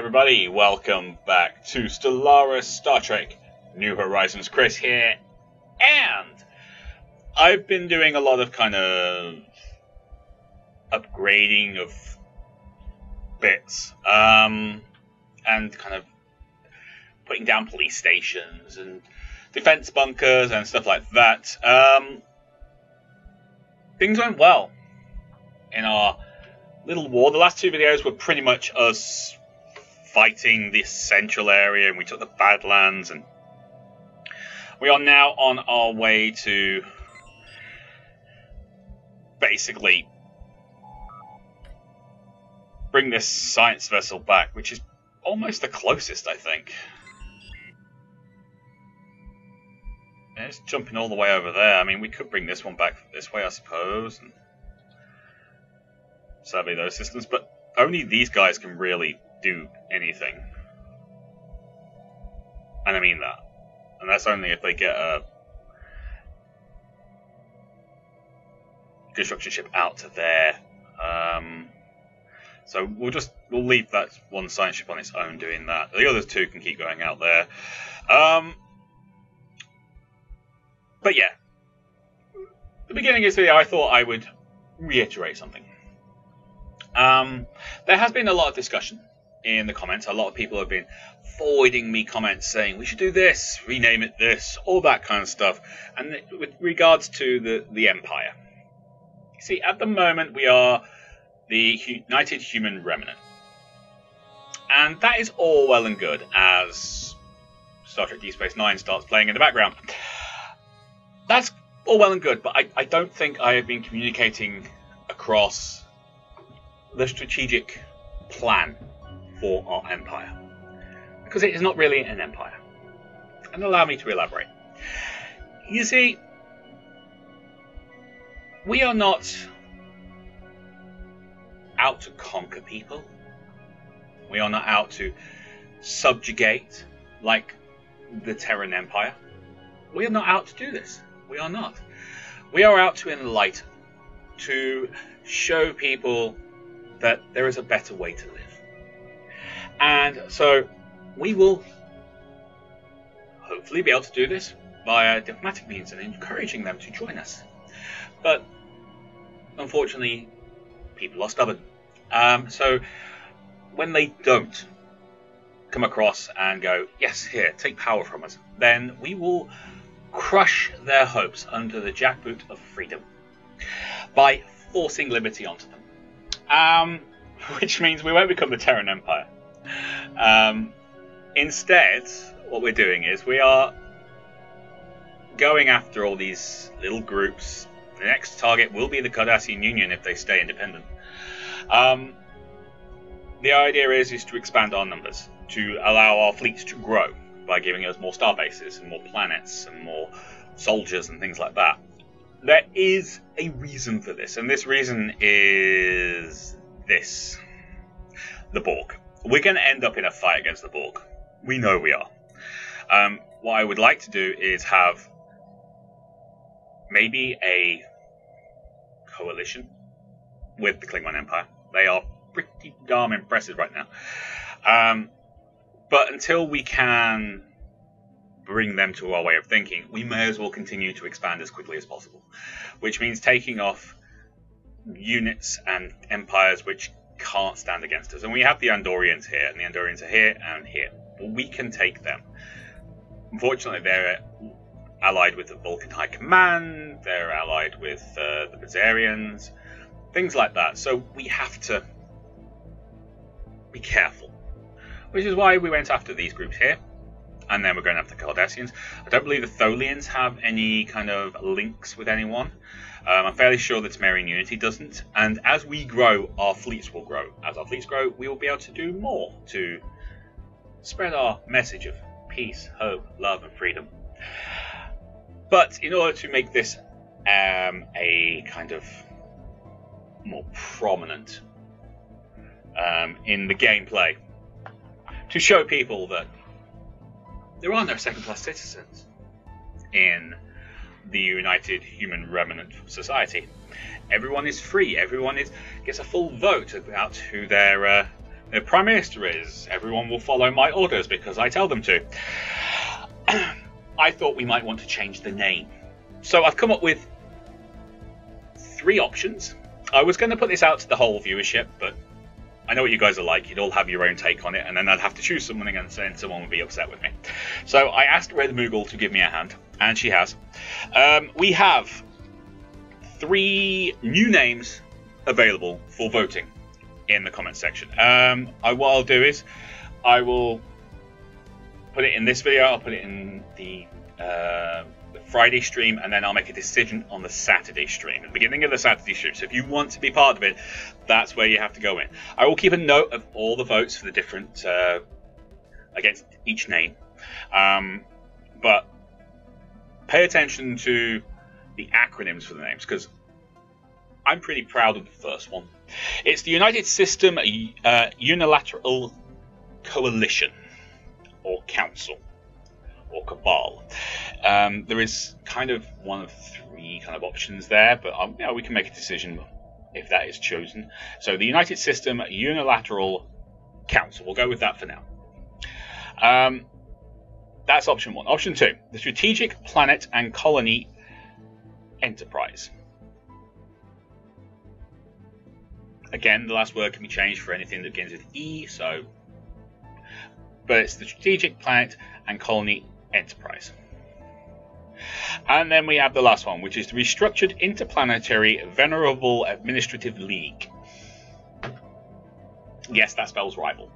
everybody, welcome back to Stellaris Star Trek New Horizons. Chris here, and I've been doing a lot of kind of upgrading of bits, um, and kind of putting down police stations and defense bunkers and stuff like that. Um, things went well in our little war. The last two videos were pretty much us fighting this central area, and we took the Badlands, and we are now on our way to basically bring this science vessel back, which is almost the closest, I think. And it's jumping all the way over there. I mean, we could bring this one back this way, I suppose. And survey those systems, but only these guys can really do anything. And I mean that. And that's only if they get a construction ship out to there. Um, so we'll just we'll leave that one science ship on its own doing that. The other two can keep going out there. Um, but yeah, the beginning this video, I thought I would reiterate something. Um, there has been a lot of discussion in the comments. A lot of people have been forwarding me comments saying we should do this, rename it this, all that kind of stuff. And with regards to the, the Empire, see, at the moment we are the United Human Remnant. And that is all well and good as Star Trek Deep Space Nine starts playing in the background. That's all well and good, but I, I don't think I have been communicating across the strategic plan for our empire. Because it is not really an empire. And allow me to elaborate. You see, we are not out to conquer people. We are not out to subjugate like the Terran Empire. We are not out to do this. We are not. We are out to enlighten, to show people that there is a better way to live. And so we will hopefully be able to do this via diplomatic means and encouraging them to join us. But unfortunately, people are stubborn. Um, so when they don't come across and go, yes, here, take power from us, then we will crush their hopes under the jackboot of freedom by forcing liberty onto them um, which means we won't become the Terran Empire. Um, instead, what we're doing is we are going after all these little groups. The next target will be the Cardassian Union if they stay independent. Um, the idea is is to expand our numbers, to allow our fleets to grow by giving us more star bases and more planets and more soldiers and things like that there is a reason for this, and this reason is this the Borg. We're going to end up in a fight against the Borg. We know we are. Um, what I would like to do is have maybe a coalition with the Klingon Empire. They are pretty darn impressive right now. Um, but until we can bring them to our way of thinking, we may as well continue to expand as quickly as possible. Which means taking off units and empires which can't stand against us. And we have the Andorians here, and the Andorians are here and here. We can take them. Unfortunately, they're allied with the Vulcan High Command, they're allied with uh, the Bazarians, things like that. So we have to be careful. Which is why we went after these groups here and then we're going after the Cardassians. I don't believe the Tholians have any kind of links with anyone. Um, I'm fairly sure that Tamarian Unity doesn't. And as we grow, our fleets will grow. As our fleets grow, we will be able to do more to spread our message of peace, hope, love, and freedom. But in order to make this um, a kind of more prominent um, in the gameplay, to show people that there are no second class citizens in the United Human Remnant Society. Everyone is free. Everyone is gets a full vote about who their uh, The Prime Minister is. Everyone will follow my orders because I tell them to. I thought we might want to change the name. So I've come up with three options. I was going to put this out to the whole viewership, but I know what you guys are like. You'd all have your own take on it, and then I'd have to choose someone against and someone would be upset with me. So I asked Red Moogle to give me a hand, and she has. Um, we have three new names available for voting in the comment section. Um, I, what I'll do is I will put it in this video. I'll put it in the, uh, the Friday stream, and then I'll make a decision on the Saturday stream, the beginning of the Saturday stream. So if you want to be part of it, that's where you have to go in. I will keep a note of all the votes for the different uh, against each name, um, but pay attention to the acronyms for the names because I'm pretty proud of the first one. It's the United System uh, Unilateral Coalition or Council or Cabal. Um, there is kind of one of three kind of options there, but um, know, we can make a decision if that is chosen. So the United System Unilateral Council. We'll go with that for now. Um, that's option one. Option two: the Strategic Planet and Colony Enterprise. Again, the last word can be changed for anything that begins with E, so. But it's the Strategic Planet and Colony Enterprise. And then we have the last one, which is the Restructured Interplanetary Venerable Administrative League. Yes, that spells rival.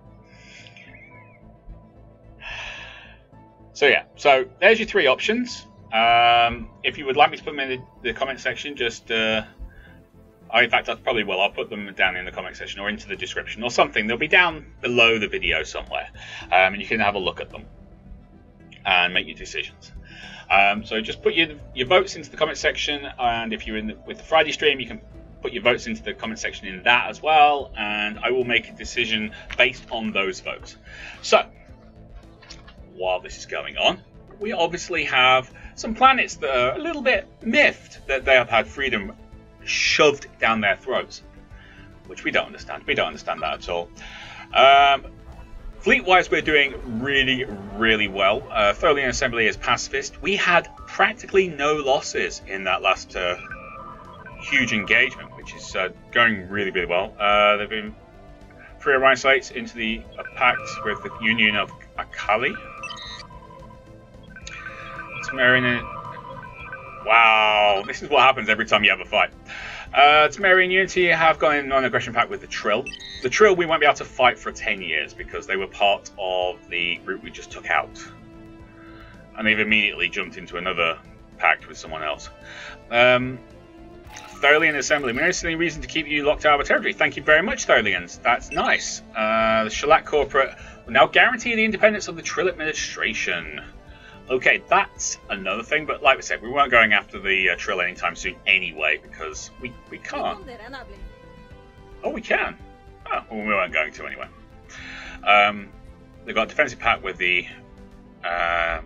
So yeah, so there's your three options. Um, if you would like me to put them in the, the comment section, just uh, in fact, I probably will. I'll put them down in the comment section or into the description or something. They'll be down below the video somewhere, um, and you can have a look at them and make your decisions. Um, so just put your your votes into the comment section, and if you're in the, with the Friday stream, you can put your votes into the comment section in that as well, and I will make a decision based on those votes. So while this is going on, we obviously have some planets that are a little bit miffed that they have had freedom shoved down their throats, which we don't understand. We don't understand that at all. Um, Fleet-wise, we're doing really, really well. Uh, Tholian Assembly is pacifist. We had practically no losses in that last uh, huge engagement, which is uh, going really, really well. Uh, they've been three Orion slates into the pact with the Union of Akali. Tamarian Wow, this is what happens every time you have a fight. Uh, Tamarian Unity have gone in non-aggression pact with the Trill. The Trill we won't be able to fight for 10 years because they were part of the group we just took out. And they've immediately jumped into another pact with someone else. Um, Tholian Assembly, we don't see any reason to keep you locked out of a territory. Thank you very much, Tholians. That's nice. Uh, the Sheliak Corporate will now guarantee the independence of the Trill administration. Okay, that's another thing, but like we said, we weren't going after the uh, Trill anytime soon anyway, because we, we can't. Oh, we can. Oh, well, we weren't going to anyway. Um, they've got a defensive pact with the, uh,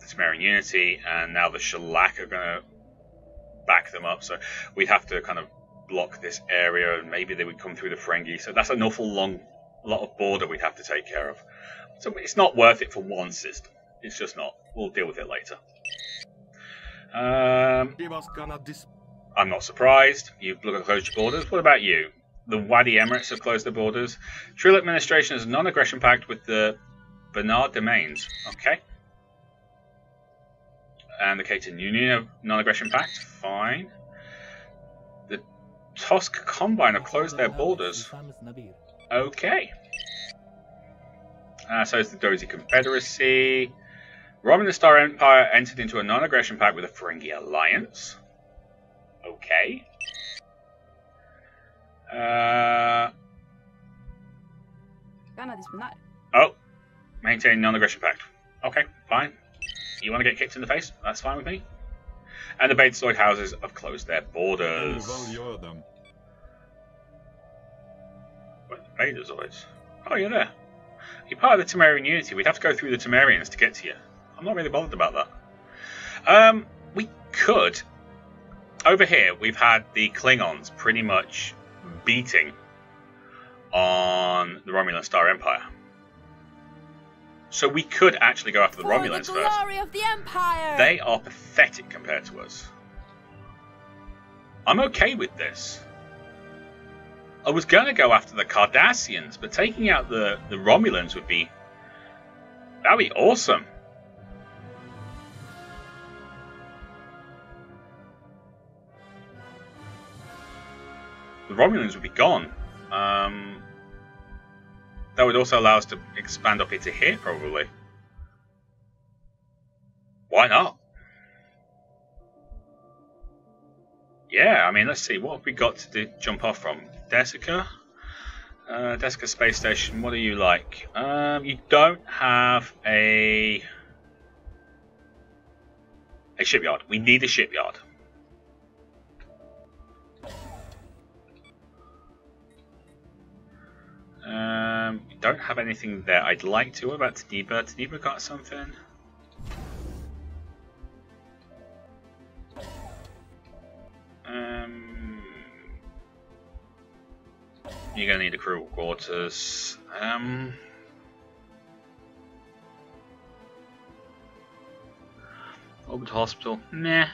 the Tamarian Unity, and now the Sheliak are going to back them up, so we'd have to kind of block this area, and maybe they would come through the Ferengi, so that's an awful long lot of border we'd have to take care of. So it's not worth it for one system. It's just not. We'll deal with it later. Um, I'm not surprised. You've closed your borders. What about you? The Wadi Emirates have closed their borders. Trill administration has a non-aggression pact with the Bernard domains. Okay. And the Caton Union have non-aggression pact. Fine. The Tosk Combine have closed their borders. Okay. Uh, so is the Dosi Confederacy. Roman the Star Empire entered into a non-aggression pact with the Ferengi Alliance. Okay. Uh, oh, maintain non-aggression pact. Okay, fine. You want to get kicked in the face? That's fine with me. And the Betazoid houses have closed their borders. What, the Betazoids? Oh, you're there. You're part of the Tamarian Unity. We'd have to go through the Tamarians to get to you. I'm not really bothered about that. Um, we could. Over here, we've had the Klingons pretty much beating on the Romulan Star Empire. So we could actually go after the For Romulans the first. of the Empire! They are pathetic compared to us. I'm okay with this. I was going to go after the Cardassians, but taking out the, the Romulans would be. That'd be awesome. Romulans would be gone. Um, that would also allow us to expand up into here, probably. Why not? Yeah, I mean, let's see. What have we got to do, jump off from? Desica? Uh, Desica Space Station, what are you like? Um, you don't have a... A shipyard. We need a shipyard. Um, we don't have anything there. I'd like to. What about Tadiba? Tadiba got something? Um, you're gonna need a crew quarters. Um, Orbit Hospital. Nah.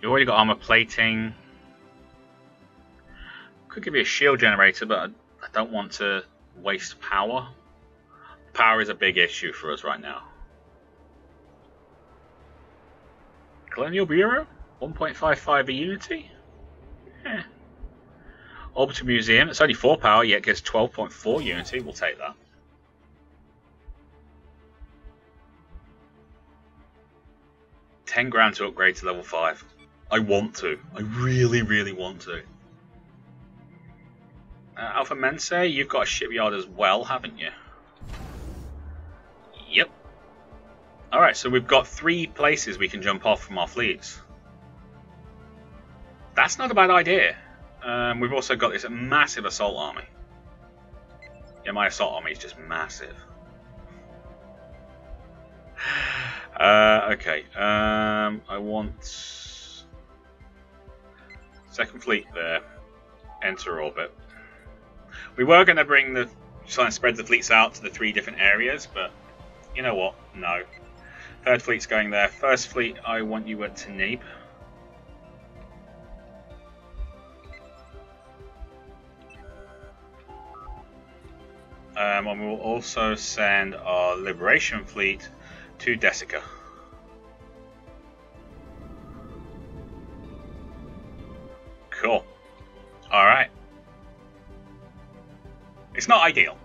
You already got armor plating. Could give you a shield generator, but don't want to waste power. Power is a big issue for us right now. Colonial Bureau? 1.55 a unity? Eh. Museum, it's only 4 power, yet gets 12.4 unity. We'll take that. Ten grand to upgrade to level 5. I want to. I really, really want to. Uh, Alpha Mense, you've got a shipyard as well, haven't you? Yep. Alright, so we've got three places we can jump off from our fleets. That's not a bad idea. Um, we've also got this massive assault army. Yeah, my assault army is just massive. Uh, okay, um, I want second fleet there. Enter orbit. We were going to bring the try and spread the fleets out to the three different areas, but you know what? No. Third fleet's going there. First fleet, I want you at Tanib. Um, and we will also send our Liberation Fleet to Desica. Cool. Alright. It's not ideal.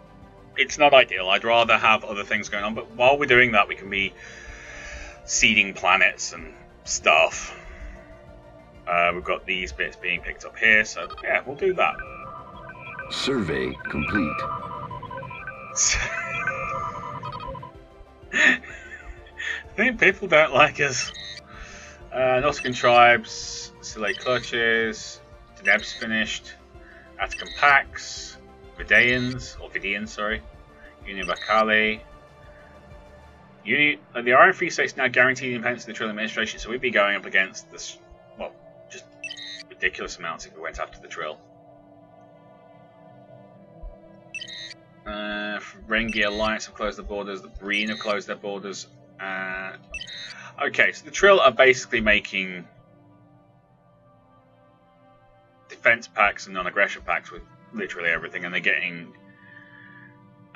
It's not ideal. I'd rather have other things going on, but while we're doing that, we can be seeding planets and stuff. Uh, we've got these bits being picked up here, so yeah, we'll do that. Survey complete. I think people don't like us. Uh, Nausicaan tribes, Sile clutches, Deneb's finished, Atacam Pax, Vidaeans, or Vidians, sorry, Union Bakali. Uni- uh, the Iron Free State's now guaranteed independence of the Trill administration, so we'd be going up against this, well, just ridiculous amounts if we went after the Trill. Uh, Ferengi Alliance have closed their borders. The Breen have closed their borders. Uh, okay, so the Trill are basically making defense packs and non-aggression packs with literally everything, and they're getting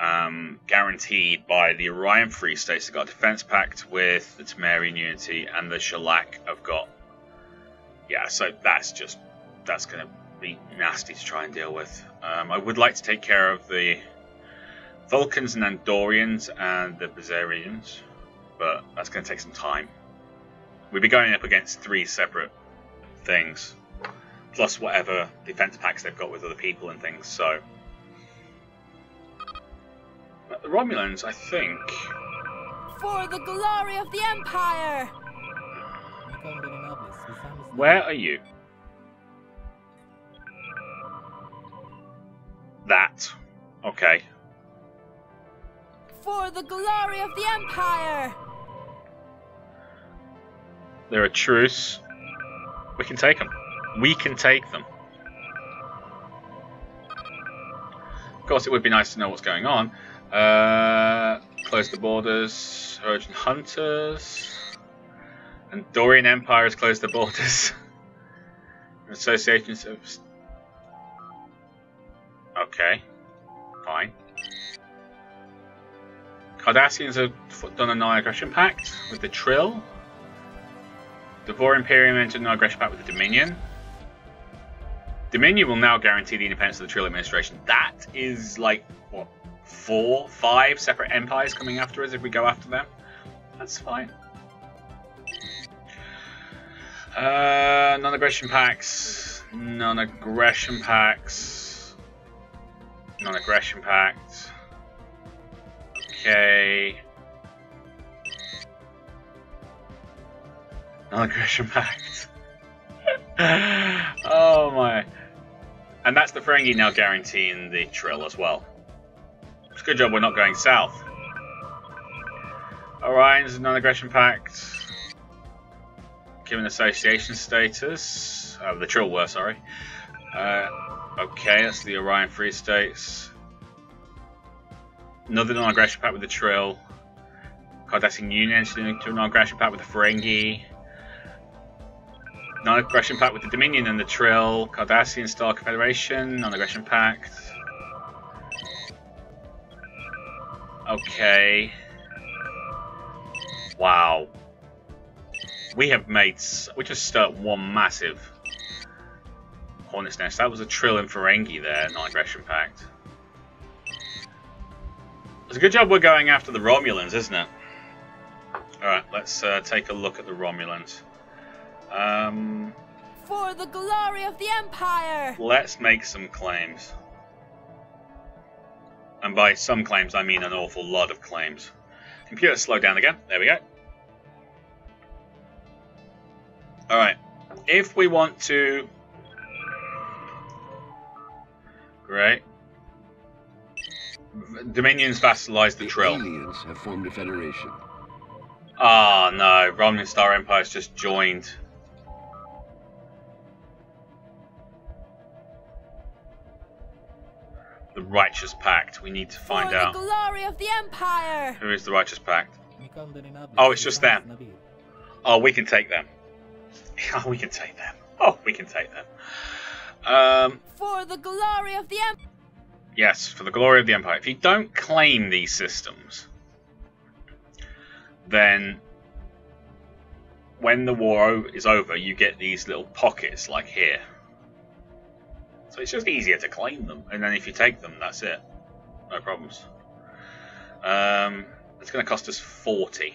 um, guaranteed by the Orion Free States. They've got defense pact with the Tamarian Unity, and the Sheliak have got. Yeah, so that's just that's going to be nasty to try and deal with. Um, I would like to take care of the Vulcans and Andorians and the Bazarians, but that's going to take some time. We'll be going up against three separate things, plus whatever defense packs they've got with other people and things. So, but the Romulans, I think, For the glory of the Empire! where are you? That. Okay. For the glory of the Empire! They're a truce. We can take them. We can take them. Of course, it would be nice to know what's going on. Uh, close the borders. Hirogen Hunters. Andorian Empire has closed the borders. Associations of. Okay. Fine. Cardassians have done a non-aggression pact with the Trill. The Vor Imperium entered a non-aggression pact with the Dominion. Dominion will now guarantee the independence of the Trill administration. That is like what four, five separate empires coming after us if we go after them. That's fine. Uh, non-aggression pacts. Non-aggression pacts. Non-aggression pact. Okay. Non-aggression pact. oh my. And that's the Ferengi now guaranteeing the Trill as well. It's a good job we're not going south. Orion's non-aggression pact. Given association status. Oh, the Trill were, sorry. Uh, okay, that's the Orion Free States. Another non-aggression pact with the Trill. Cardassian Union into a non-aggression pact with the Ferengi. Non-aggression pact with the Dominion and the Trill. Cardassian Star Confederation. Non-aggression pact. Okay. Wow. We have made... We just start one massive Hornet's Nest. That was a Trill and Ferengi there, non-aggression pact. It's a good job we're going after the Romulans, isn't it? Alright, let's uh, take a look at the Romulans. Um, For the glory of the Empire! let's make some claims. And by some claims, I mean an awful lot of claims. Computer, slow down again. There we go. Alright. If we want to... Great. Dominions vassalize the The Trill. aliens have formed a federation. Ah, no. Romulan Star Empire's just joined. Righteous Pact. We need to find For out. the glory of the Empire! Who is the Righteous Pact? Oh, it's just them. Oh, we can take them. Oh, we can take them. Oh, we can take them. Um, For the glory of the Empire! yes, for the glory of the Empire. If you don't claim these systems, then when the war is over, you get these little pockets like here. It's just easier to claim them, and then if you take them, that's it. No problems. Um, it's going to cost us 40.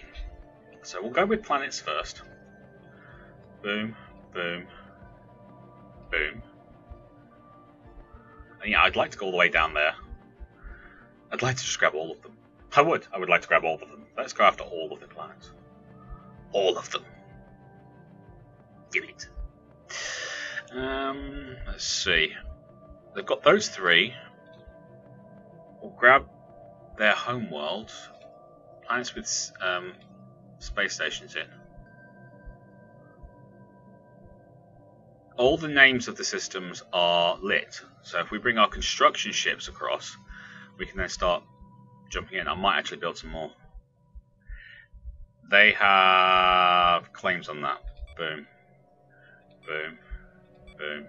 So we'll go with planets first. Boom, boom, boom. And yeah, I'd like to go all the way down there. I'd like to just grab all of them. I would. I would like to grab all of them. Let's go after all of the planets. All of them. Give it. Um, let's see. They've got those three. We'll grab their homeworld. Planets with um, space stations in. All the names of the systems are lit. So if we bring our construction ships across, we can then start jumping in. I might actually build some more. They have claims on that. Boom. Boom. Boom.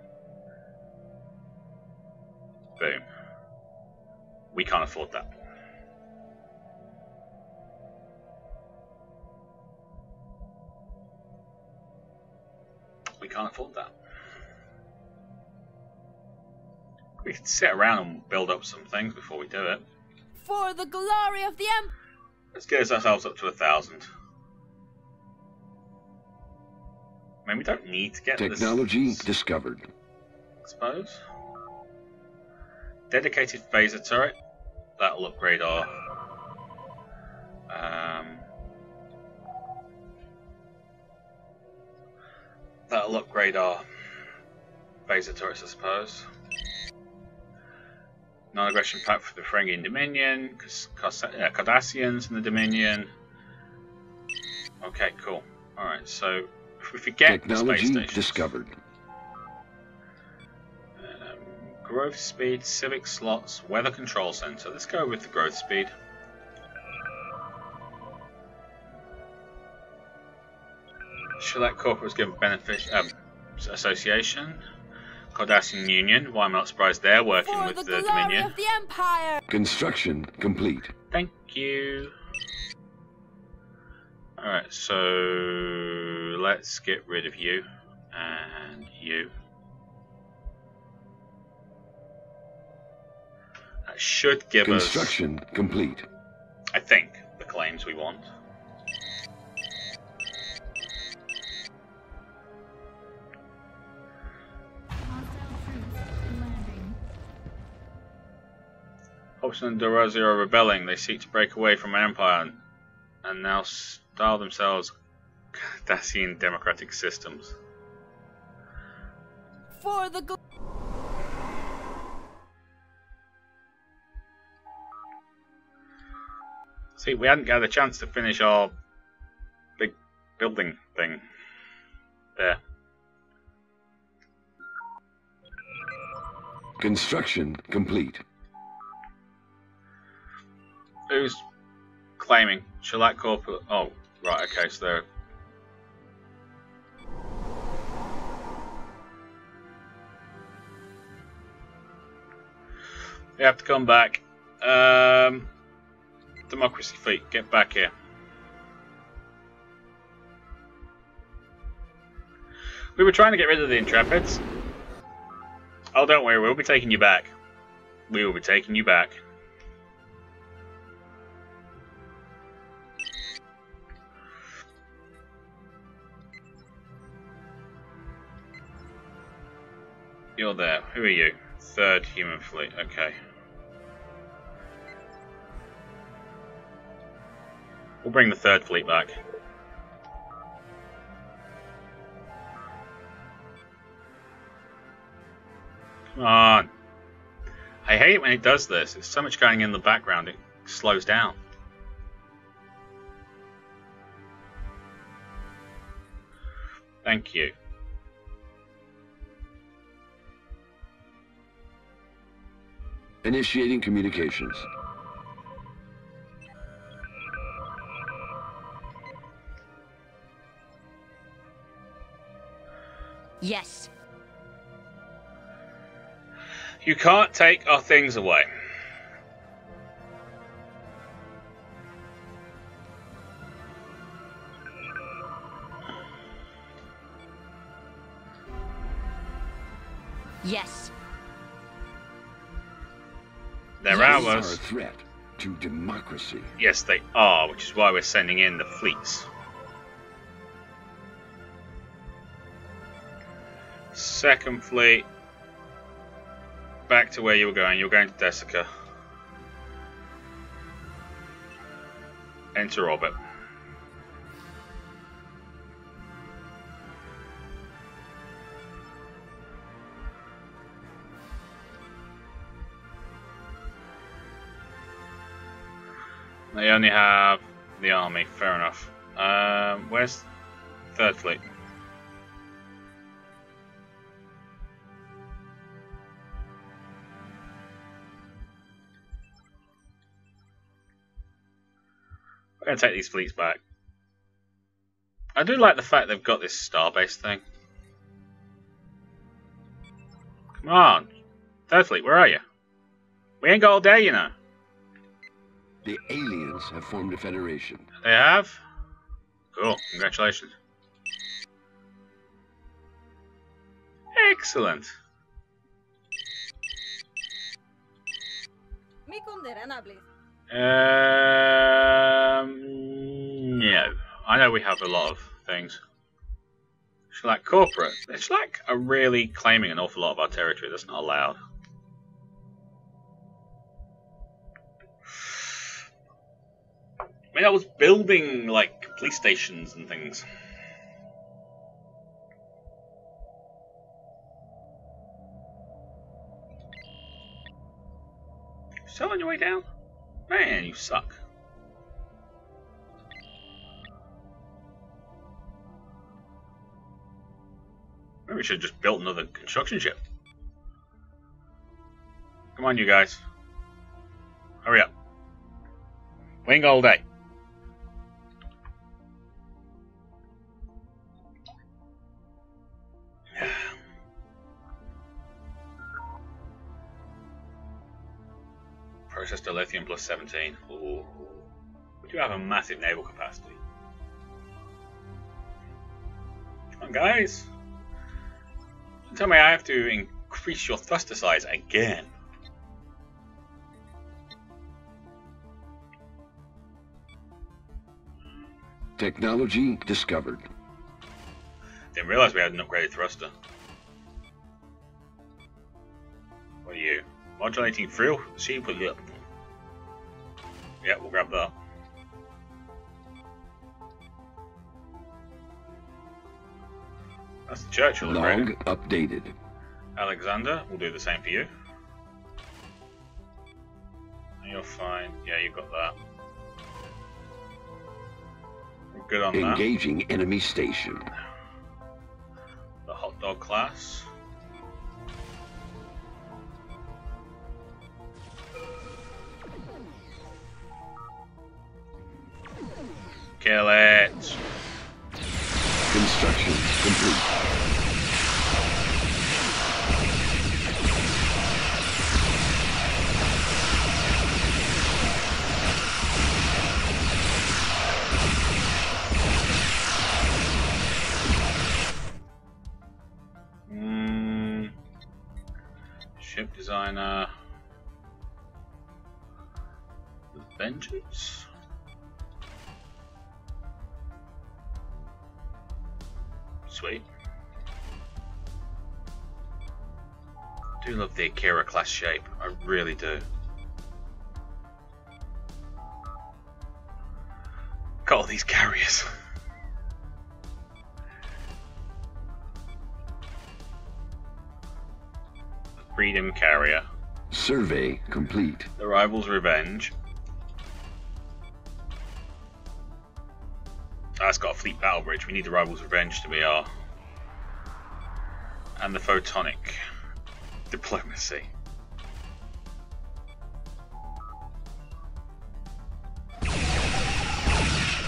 Boom. We can't afford that. We can't afford that. We could sit around and build up some things before we do it. For the glory of the Empire! Let's get ourselves up to a thousand. I mean, we don't need to get Technology this, discovered. I suppose. Dedicated phaser turret. That'll upgrade our. Um, that'll upgrade our phaser turrets, I suppose. Non-aggression pact for the Ferengi Dominion, uh, Cardassians in the Dominion. Okay, cool. All right, so if we forget the space Technology discovered. Growth speed, civic slots, weather control center. Let's go with the growth speed. Sheliak Corporate was given benefit um, association. Cardassian Union. Why am I not surprised they're working For with the the, glory Dominion? of the Empire! Construction complete. Thank you. Alright, so let's get rid of you and you. That should give us, Construction complete. I think, the claims we want. Hobson and Dorazio are rebelling. They seek to break away from an empire and, and now style themselves Cardassian democratic systems. For the See, we hadn't got a chance to finish our big building thing there. Construction complete. Who's claiming? Sheliak Corporate. Oh, right, okay, so they're. They have to come back. Um, Democracy Fleet, get back here. We were trying to get rid of the Intrepids. Oh, don't worry, we'll be taking you back. We will be taking you back. You're there. Who are you? Third human fleet. Okay. We'll bring the third fleet back. Come on. I hate when it does this. There's so much going in the background, it slows down. Thank you. Initiating communications. Yes. You can't take our things away. Yes. They're Yes. These are a threat to democracy. Yes, they are, which is why we're sending in the fleets. Second fleet. Back to where you were going. You were going to Desica. Enter orbit. They only have the army. Fair enough. Um, where's third fleet? Going to take these fleets back. I do like the fact they've got this starbase thing. Come on. Third fleet, where are you? We ain't got all day, you know. The aliens have formed a federation. They have? Cool, congratulations. Excellent. Mi conderana, please. Um, no. I know we have a lot of things. Sheliak Corporate. Sheliak are really claiming an awful lot of our territory that's not allowed. I mean, I was building, like, police stations and things. Still on your way down? Man, you suck. Maybe we should have just built another construction ship. Come on, you guys. Hurry up. Wing all day. Plus 17. Ooh. We do have a massive naval capacity. Come on, guys. Tell me I have to increase your thruster size again. Technology discovered. Didn't realize we had an upgraded thruster. What are you? Modulating thrill? See, but yeah. Yeah, we'll grab that. That's the Churchill Log updated. Alexander, we'll do the same for you. You're fine. Yeah, you got that. We're good on that. Engaging enemy station. The hot dog class. Kill it. Construction complete. Mm, ship designer. The Vengeance? Sweet. I do love the Akira class shape. I really do. Got all these carriers. Freedom Carrier. Survey complete. The Rival's Revenge. That's got a fleet battle bridge. We need the Rival's Revenge to be our. And the Photonic Diplomacy.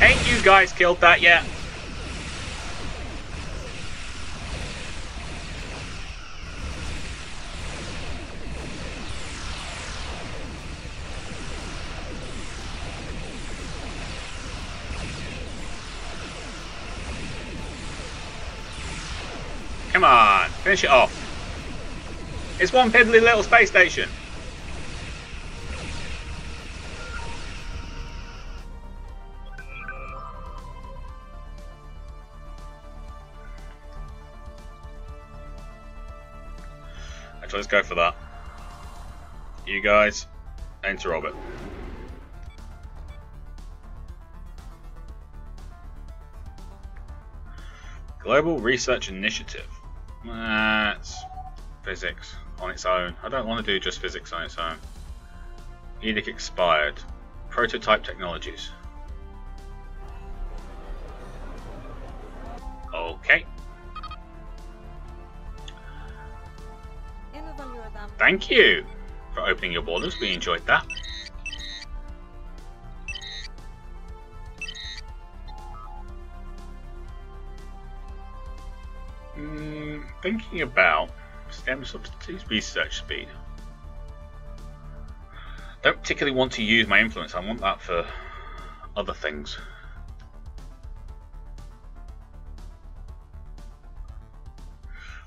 Ain't you guys killed that yet? Come on, finish it off. It's one piddly little space station. Actually, let's go for that. You guys, enter orbit. Global Research Initiative. That's physics on its own. I don't want to do just physics on its own. Edict expired. Prototype technologies. Okay. Thank you for opening your borders. We enjoyed that. Thinking about stem substances research speed. Don't particularly want to use my influence. I want that for other things.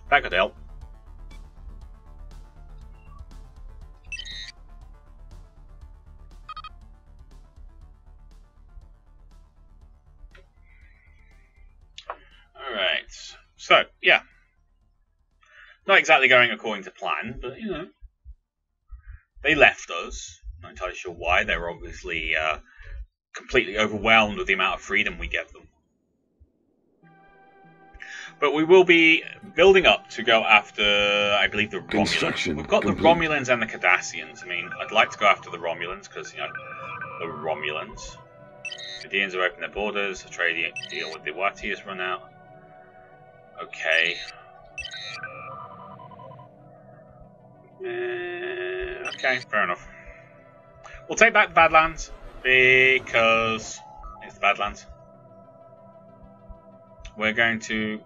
That could help. Exactly going according to plan, but you know. They left us. Not entirely sure why. They were obviously uh, completely overwhelmed with the amount of freedom we give them. But we will be building up to go after, I believe, the Romulans. We've got complete. the Romulans and the Cardassians. I mean, I'd like to go after the Romulans because, you know, the Romulans. The Deans have opened their borders. The trade deal with the Wadi has run out. Okay. Uh, Okay, fair enough. We'll take back the Badlands because it's the Badlands. We're going to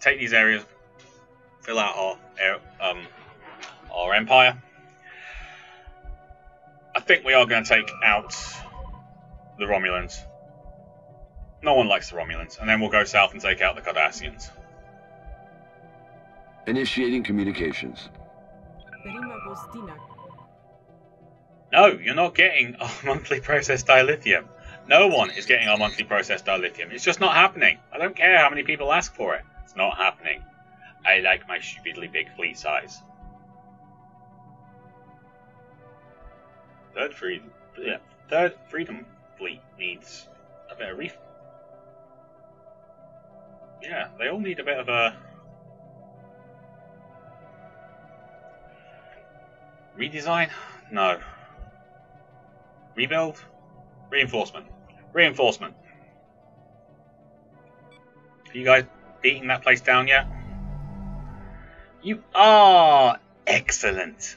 take these areas, fill out our um, our empire. I think we are going to take out the Romulans. No one likes the Romulans, and then we'll go south and take out the Cardassians. Initiating communications. No, you're not getting our monthly processed dilithium. No one is getting our monthly processed dilithium. It's just not happening. I don't care how many people ask for it. It's not happening. I like my stupidly big fleet size. Third freedom, yeah, third freedom fleet needs a bit of reef. Yeah, they all need a bit of a redesign. No. Rebuild? Reinforcement. Reinforcement. Are you guys beating that place down yet? You are excellent.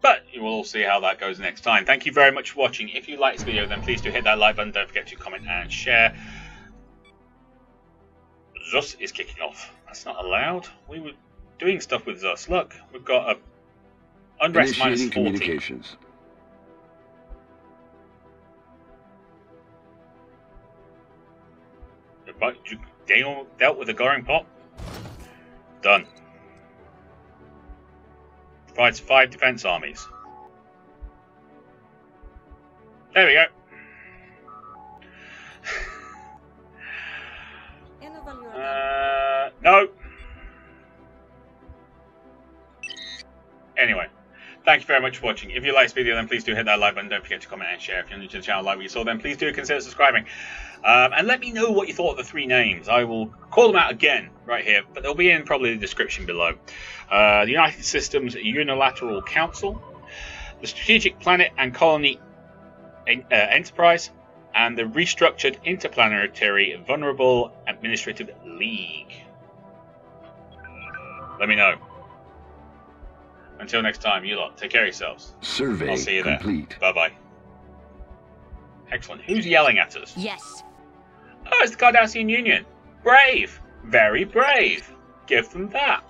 But you will all see how that goes next time. Thank you very much for watching. If you like this video, then please do hit that like button. Don't forget to comment and share. Zus is kicking off. That's not allowed. We were doing stuff with Zus. Look, we've got a unrest minus 40. communications. Daniel dealt with the Goring Pot. Done. Provides five defense armies. There we go. uh, no. Anyway. Thank you very much for watching. If you like this video, then please do hit that like button. Don't forget to comment and share. If you're new to the channel, like what you saw, then please do consider subscribing. Um, and let me know what you thought of the three names. I will call them out again right here, but they'll be in probably the description below. Uh, the United Systems Unilateral Council, the Strategic Planet and Colony uh, Enterprise, and the Restructured Interplanetary Venerable Administrative League. Let me know. Until next time, you lot, take care of yourselves. Survey I'll see you complete. there. Bye bye. Excellent. Who's yelling at us? Yes. Oh, it's the Cardassian Union. Brave. Very brave. Give them that.